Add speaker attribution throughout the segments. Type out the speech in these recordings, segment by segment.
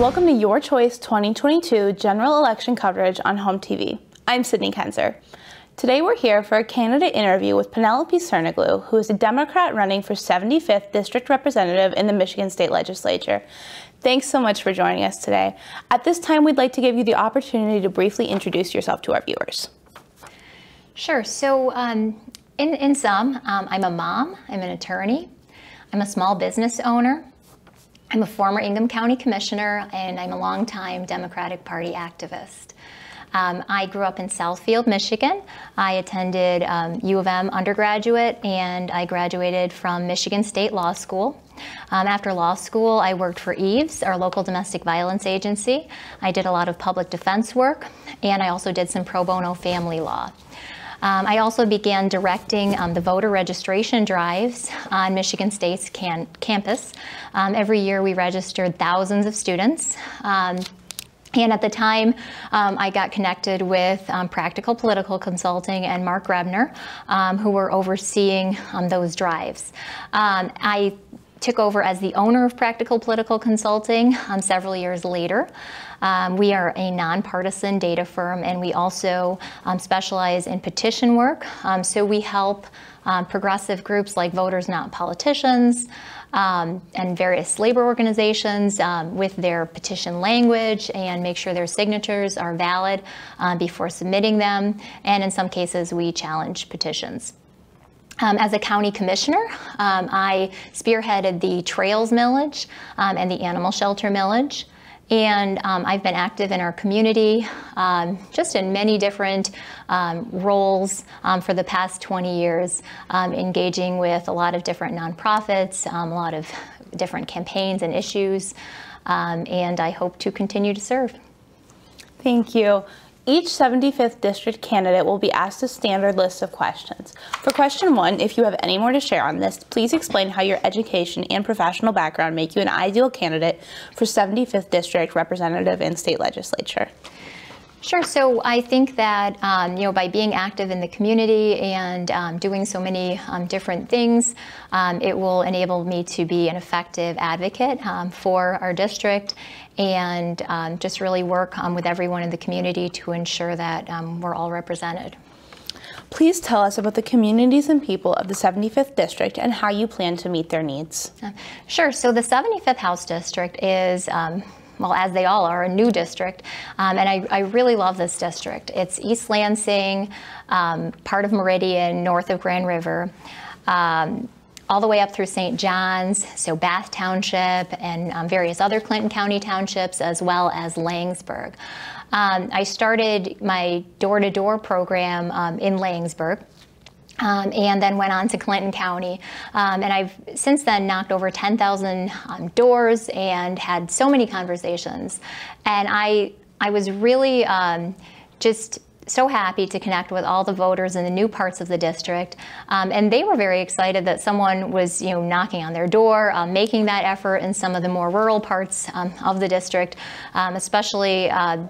Speaker 1: Welcome to Your Choice 2022 general election coverage on HOMTV. I'm Sydney Kenzer. Today we're here for a candidate interview with Penelope Tsernoglou, who is a Democrat running for 75th District Representative in the Michigan State Legislature. Thanks so much for joining us today. At this time, we'd like to give you the opportunity to briefly introduce yourself to our viewers.
Speaker 2: Sure. So, um, in, in sum, um, I'm a mom, I'm an attorney, I'm a small business owner, I'm a former Ingham County Commissioner, and I'm a longtime Democratic Party activist. Um, I grew up in Southfield, Michigan. I attended um, U of M undergraduate and I graduated from Michigan State Law School. Um, after law school, I worked for EVES, our local domestic violence agency. I did a lot of public defense work and I also did some pro bono family law. Um, I also began directing um, the voter registration drives on Michigan State's can campus. Um, every year we registered thousands of students. Um, and at the time, um, I got connected with um, Practical Political Consulting and Mark Grebner, um, who were overseeing those drives. I took over as the owner of Practical Political Consulting um, several years later. Um, we are a nonpartisan data firm and we also um, specialize in petition work. Um, so we help um, progressive groups like Voters Not Politicians um, and various labor organizations with their petition language and make sure their signatures are valid uh, before submitting them. And in some cases, we challenge petitions. Um, as a county commissioner, um, I spearheaded the trails millage um, and the animal shelter millage. And um, I've been active in our community um, just in many different um, roles for the past 20 years, engaging with a lot of different nonprofits, a lot of different campaigns and issues. and I hope to continue to serve.
Speaker 1: Thank you. Each 75th district candidate will be asked a standard list of questions. For question one, if you have any more to share on this, please explain how your education and professional background make you an ideal candidate for 75th district representative in state legislature.
Speaker 2: Sure. So I think that um, you know by being active in the community and um, doing so many um, different things, um, it will enable me to be an effective advocate um, for our district and um, just really work with everyone in the community to ensure that we're all represented.
Speaker 1: Please tell us about the communities and people of the 75th District and how you plan to meet their needs. Uh,
Speaker 2: sure. So the 75th House District is well, as they all are, a new district. Um, and I, I, really love this district. It's East Lansing, um, part of Meridian, north of Grand River. Um, all the way up through St. John's, so Bath Township and um, various other Clinton County townships, as well as Laingsburg. Um, I started my door-to-door program um, in Laingsburg. Um, and then went on to Clinton County. Um, and I've since then knocked over 10,000 um, doors and had so many conversations. And I, I was really um, just so happy to connect with all the voters in the new parts of the district. Um, and they were very excited that someone was, you know, knocking on their door, um, making that effort in some of the more rural parts of the district, especially uh,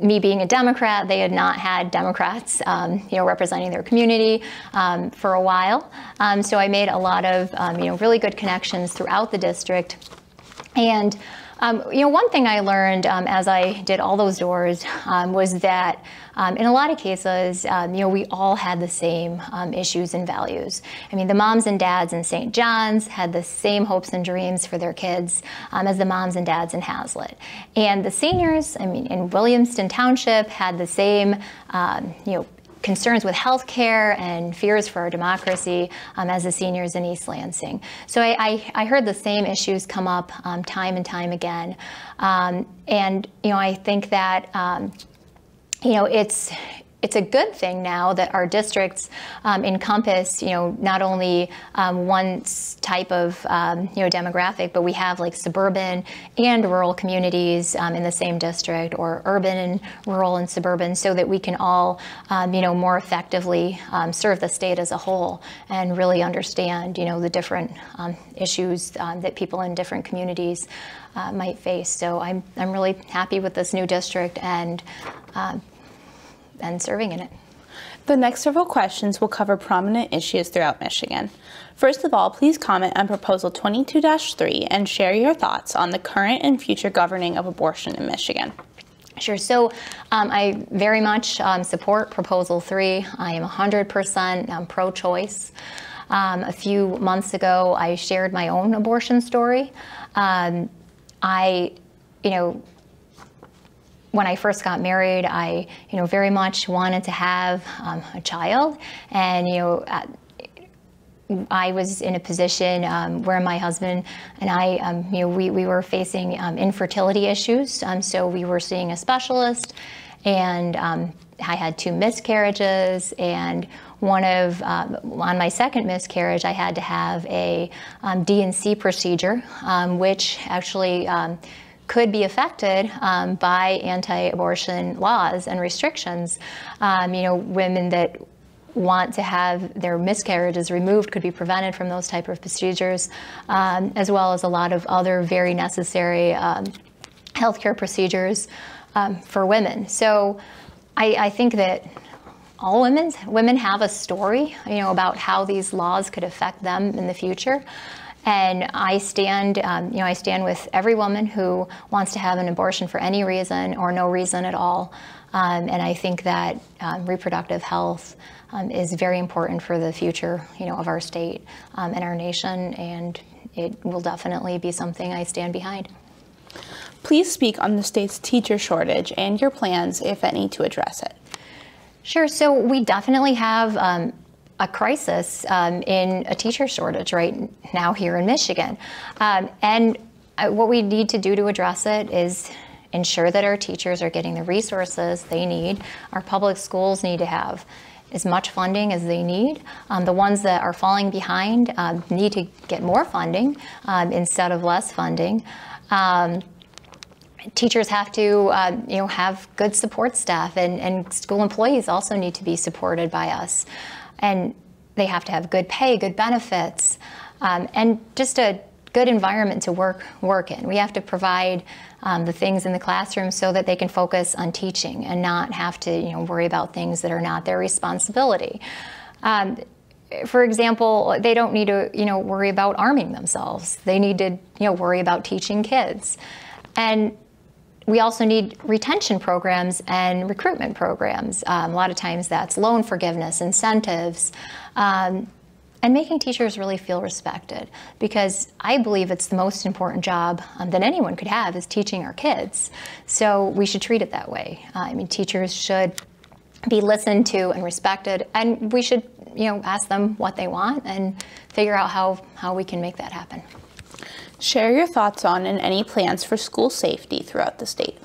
Speaker 2: me being a Democrat, they had not had Democrats, um, you know, representing their community um, for a while. Um, so I made a lot of, um, you know, really good connections throughout the district. And um, you know, one thing I learned um, as I did all those doors um, was that um, in a lot of cases, um, you know, we all had the same um, issues and values. I mean, the moms and dads in St. John's had the same hopes and dreams for their kids as the moms and dads in Haslett. And the seniors, I mean, in Williamston Township had the same, you know, concerns with health care and fears for our democracy um, as the seniors in East Lansing. So I, I, I heard the same issues come up um, time and time again. Um, and, you know, I think that, um, you know, it's, it's a good thing now that our districts um, encompass, you know, not only um, one type of, um, you know, demographic, but we have like suburban and rural communities um, in the same district, or urban and rural and suburban, so that we can all, um, you know, more effectively um, serve the state as a whole and really understand, you know, the different issues that people in different communities uh, might face. So I'm I'm really happy with this new district and. Uh, and serving in it.
Speaker 1: The next several questions will cover prominent issues throughout Michigan. First of all, please comment on Proposal 22 3 and share your thoughts on the current and future governing of abortion in Michigan.
Speaker 2: Sure. So um, I very much um, support Proposal 3. I am 100% um, pro choice. Um, a few months ago, I shared my own abortion story. Um, I, you know, when I first got married, I, you know, very much wanted to have um, a child, and you know. I was in a position um, where my husband and I, um, you know, we, we were facing um, infertility issues. Um, so we were seeing a specialist, and um, I had two miscarriages. And one of, uh, on my second miscarriage, I had to have a D&C procedure, which actually could be affected um, by anti-abortion laws and restrictions. Um, you know, women that want to have their miscarriages removed could be prevented from those type of procedures, um, as well as a lot of other very necessary um, healthcare procedures um, for women. So I, I think that all women women have a story, you know, about how these laws could affect them in the future. And I stand, um, you know, I stand with every woman who wants to have an abortion for any reason or no reason at all. Um, and I think that um, reproductive health um, is very important for the future, you know, of our state um, and our nation. And it will definitely be something I stand behind.
Speaker 1: Please speak on the state's teacher shortage and your plans, if any, to address it.
Speaker 2: Sure. So we definitely have um, a crisis um, in a teacher shortage right now here in Michigan. Um, and uh, what we need to do to address it is ensure that our teachers are getting the resources they need. Our public schools need to have as much funding as they need. Um, the ones that are falling behind uh, need to get more funding um, instead of less funding. Um, teachers have to uh, you know have good support staff and, and school employees also need to be supported by us and they have to have good pay, good benefits, um, and just a good environment to work work in. We have to provide um, the things in the classroom so that they can focus on teaching and not have to you know worry about things that are not their responsibility. Um, for example, they don't need to you know worry about arming themselves. They need to you know worry about teaching kids, and we also need retention programs and recruitment programs. Um, a lot of times that's loan forgiveness, incentives, um, and making teachers really feel respected because I believe it's the most important job um, that anyone could have is teaching our kids. So we should treat it that way. Uh, I mean, teachers should be listened to and respected, and we should, you know, ask them what they want and figure out how, how we can make that happen.
Speaker 1: Share your thoughts on and any plans for school safety throughout the state.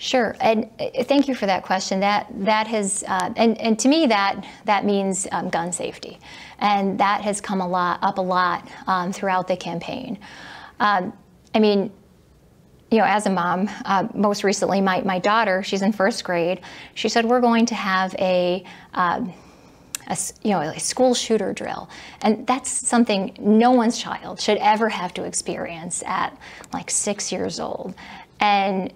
Speaker 2: Sure, and uh, thank you for that question. That that has, uh, and and to me that that means um, gun safety, and that has come a lot up a lot um, throughout the campaign. Um, I mean, you know, as a mom, uh, most recently, my my daughter, she's in first grade. She said we're going to have a um, a, you know, a school shooter drill. And that's something no one's child should ever have to experience at like six years old. And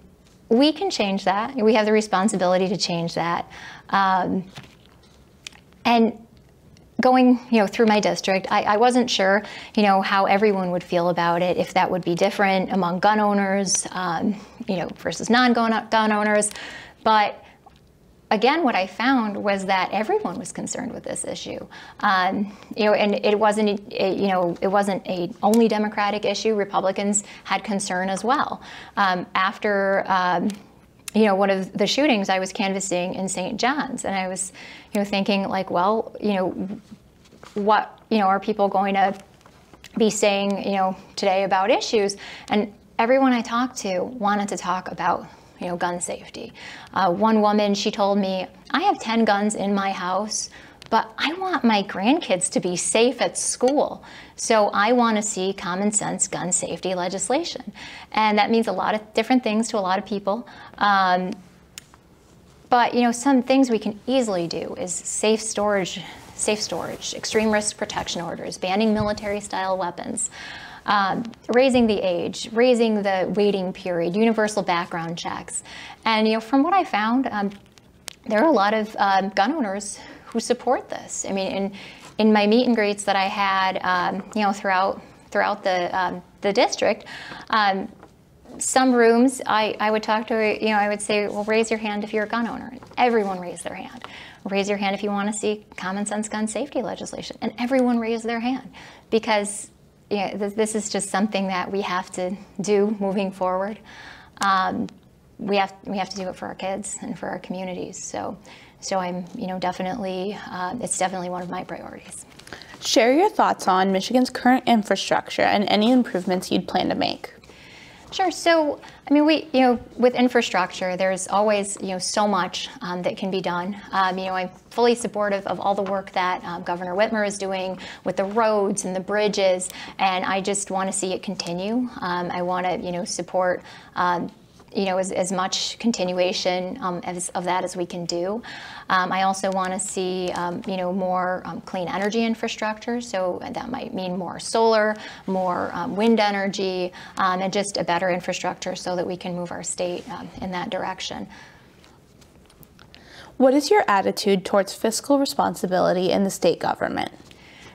Speaker 2: we can change that. We have the responsibility to change that. Um, and going you know through my district I, I, wasn't sure you know how everyone would feel about it if that would be different among gun owners um, you know versus non-gun gun owners but again, what I found was that everyone was concerned with this issue. Um, you know, and it wasn't, it, you know, it wasn't a only Democratic issue. Republicans had concern as well. Um, after, um, you know, one of the shootings, I was canvassing in St. John's, and I was, you know, thinking like, well, you know, what, you know, are people going to be saying, you know, today about issues? And everyone I talked to wanted to talk about you know, gun safety. Uh, one woman, she told me, I have 10 guns in my house, but I want my grandkids to be safe at school. So I want to see common sense gun safety legislation. And that means a lot of different things to a lot of people. Um, but you know, some things we can easily do is safe storage, safe storage, extreme risk protection orders, banning military style weapons um, raising the age, raising the waiting period, universal background checks. And you know, from what I found, um, there are a lot of um, gun owners who support this. I mean, in, in my meet and greets that I had, um, you know, throughout throughout the um, the district, um, some rooms I, I would talk to, you know, I would say, well, raise your hand if you're a gun owner. Everyone raised their hand. Raise your hand if you want to see common sense gun safety legislation, and everyone raised their hand because you know, this, this is just something that we have to do moving forward. Um, we have we have to do it for our kids and for our communities. So, so I'm you know definitely uh, it's definitely one of my priorities.
Speaker 1: Share your thoughts on Michigan's current infrastructure and any improvements you'd plan to make.
Speaker 2: Sure. So, I mean, we, you know, with infrastructure, there's always, you know, so much um, that can be done. Um, you know, I'm fully supportive of all the work that um, Governor Whitmer is doing with the roads and the bridges, and I just want to see it continue. Um, I want to, you know, support um, you know, as, as much continuation um, as, of that as we can do. Um, I also want to see, um, you know, more um, clean energy infrastructure. So that might mean more solar, more um, wind energy, um, and just a better infrastructure so that we can move our state in that direction.
Speaker 1: What is your attitude towards fiscal responsibility in the state government?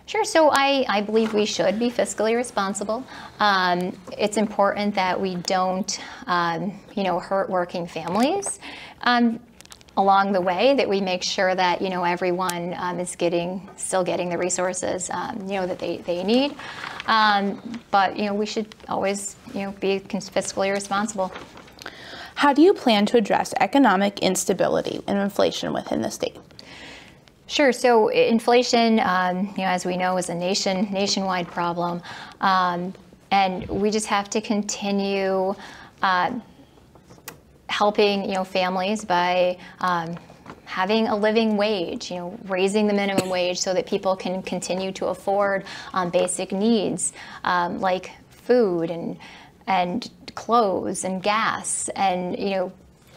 Speaker 2: Sure. So I, I believe we should be fiscally responsible. Um, it's important that we don't, um, you know, hurt working families. Um, along the way that we make sure that you know everyone um, is getting still getting the resources um, you know that they, they need um, but you know we should always you know be fiscally responsible
Speaker 1: how do you plan to address economic instability and inflation within the state
Speaker 2: Sure. So inflation, um, you know, as we know, is a nation nationwide problem, um, and we just have to continue uh, helping you know families by um, having a living wage, you know, raising the minimum wage so that people can continue to afford um, basic needs um, like food and and clothes and gas and you know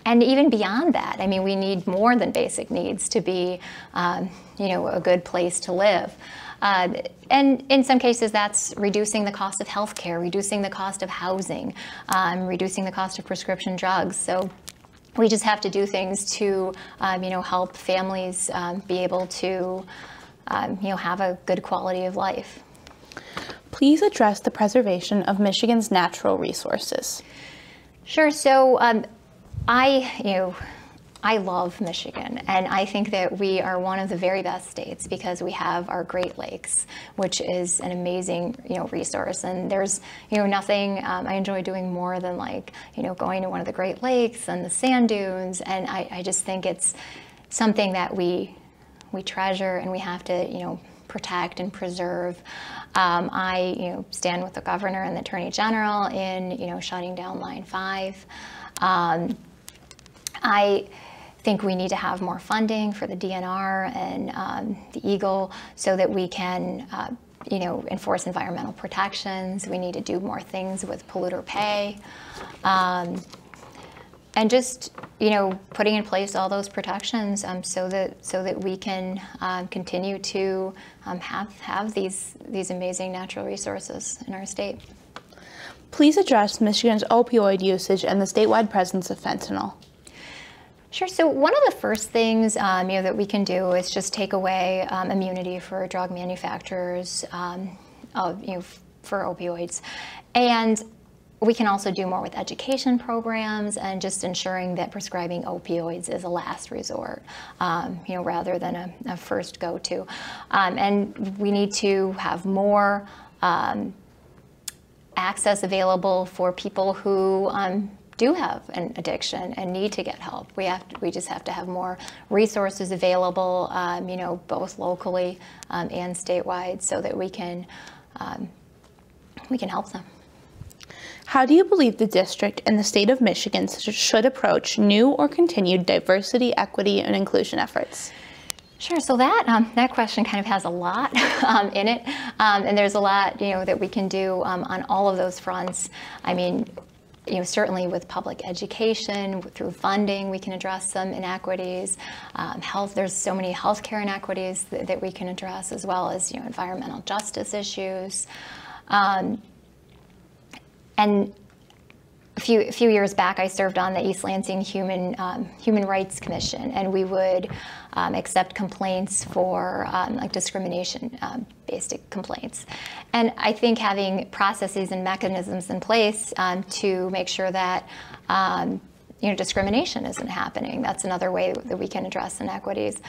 Speaker 2: and even beyond that, I mean, we need more than basic needs to be, um, you know, a good place to live. Uh, and in some cases, that's reducing the cost of healthcare, reducing the cost of housing, um, reducing the cost of prescription drugs. So we just have to do things to, um, you know, help families um, be able to, um, you know, have a good quality of life.
Speaker 1: Please address the preservation of Michigan's natural resources.
Speaker 2: Sure. So um, I, you know, I love Michigan, and I think that we are one of the very best states because we have our Great Lakes, which is an amazing, you know, resource. And there's, you know, nothing um, I enjoy doing more than like, you know, going to one of the Great Lakes and the sand dunes. And I, I just think it's something that we we treasure and we have to, you know, protect and preserve. Um, I, you know, stand with the governor and the attorney general in, you know, shutting down Line Five. Um, I think we need to have more funding for the DNR and um, the EGLE so that we can, uh, you know, enforce environmental protections. We need to do more things with polluter pay. Um, and just you know putting in place all those protections um, so that so that we can um, continue to um, have have these these amazing natural resources in our state.
Speaker 1: Please address Michigan's opioid usage and the statewide presence of fentanyl.
Speaker 2: Sure. So one of the first things um, you know that we can do is just take away um, immunity for drug manufacturers um, of, you know, for opioids, and we can also do more with education programs and just ensuring that prescribing opioids is a last resort, um, you know, rather than a, a first go-to. Um, and we need to have more um, access available for people who um, do have an addiction and need to get help. We have to, we just have to have more resources available, um, you know, both locally um, and statewide, so that we can um, we can help them.
Speaker 1: How do you believe the district and the state of Michigan should approach new or continued diversity, equity, and inclusion efforts?
Speaker 2: Sure. So that um, that question kind of has a lot um, in it, um, and there's a lot you know that we can do um, on all of those fronts. I mean, you know, certainly with public education, through funding, we can address some inequities. Um, health, there's so many healthcare inequities that, that, we can address, as well as you know, environmental justice issues. Um, and a few, a few years back, I served on the East Lansing Human, um, Human Rights Commission, and we would um, accept complaints for um, like discrimination um, complaints. And I think having processes and mechanisms in place um, to make sure that um, you know, discrimination isn't happening. That's another way that we can address inequities.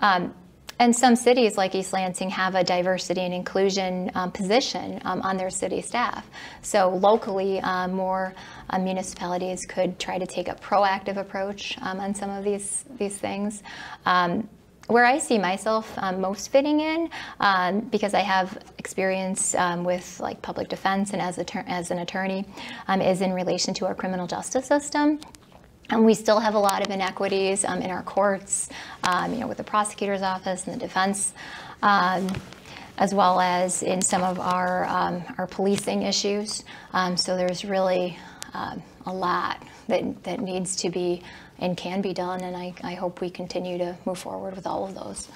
Speaker 2: Um, and some cities like East Lansing have a diversity and inclusion um, position um, on their city staff. So locally, uh, more uh, municipalities could try to take a proactive approach um, on some of these, these things. Um, where I see myself um, most fitting in, because I have experience with like public defense and as, a as an attorney, is in relation to our criminal justice system. And we still have a lot of inequities um, in our courts, um, you know, with the prosecutor's office and the defense, um, as well as in some of our, um, our policing issues. Um, so there's really um, a lot that, that needs to be and can be done, and I, I hope we continue to move forward with all of those.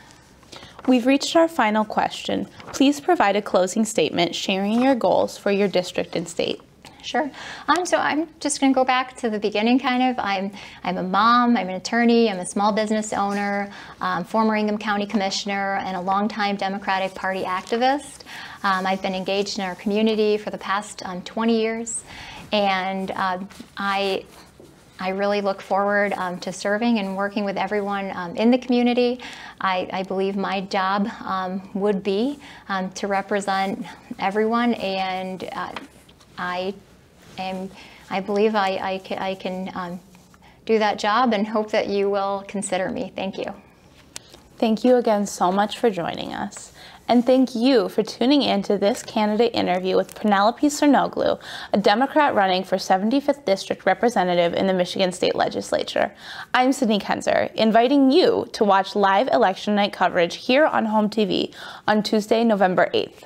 Speaker 1: We've reached our final question. Please provide a closing statement sharing your goals for your district and state.
Speaker 2: Sure. Um, so I'm just going to go back to the beginning, kind of. I'm I'm a mom. I'm an attorney. I'm a small business owner, um, former Ingham County Commissioner, and a longtime Democratic Party activist. Um, I've been engaged in our community for the past um, 20 years, and uh, I. I really look forward um, to serving and working with everyone um, in the community. I, I, believe my job would be to represent everyone, and uh, I and I believe I, I can, I can um, do that job and hope that you will consider me. Thank you.
Speaker 1: Thank you again so much for joining us. And thank you for tuning in to this candidate interview with Penelope Tsernoglou, a Democrat running for 75th District Representative in the Michigan State Legislature. I'm Sydney Kenzer, inviting you to watch live election night coverage here on HOMTV on Tuesday, November 8th.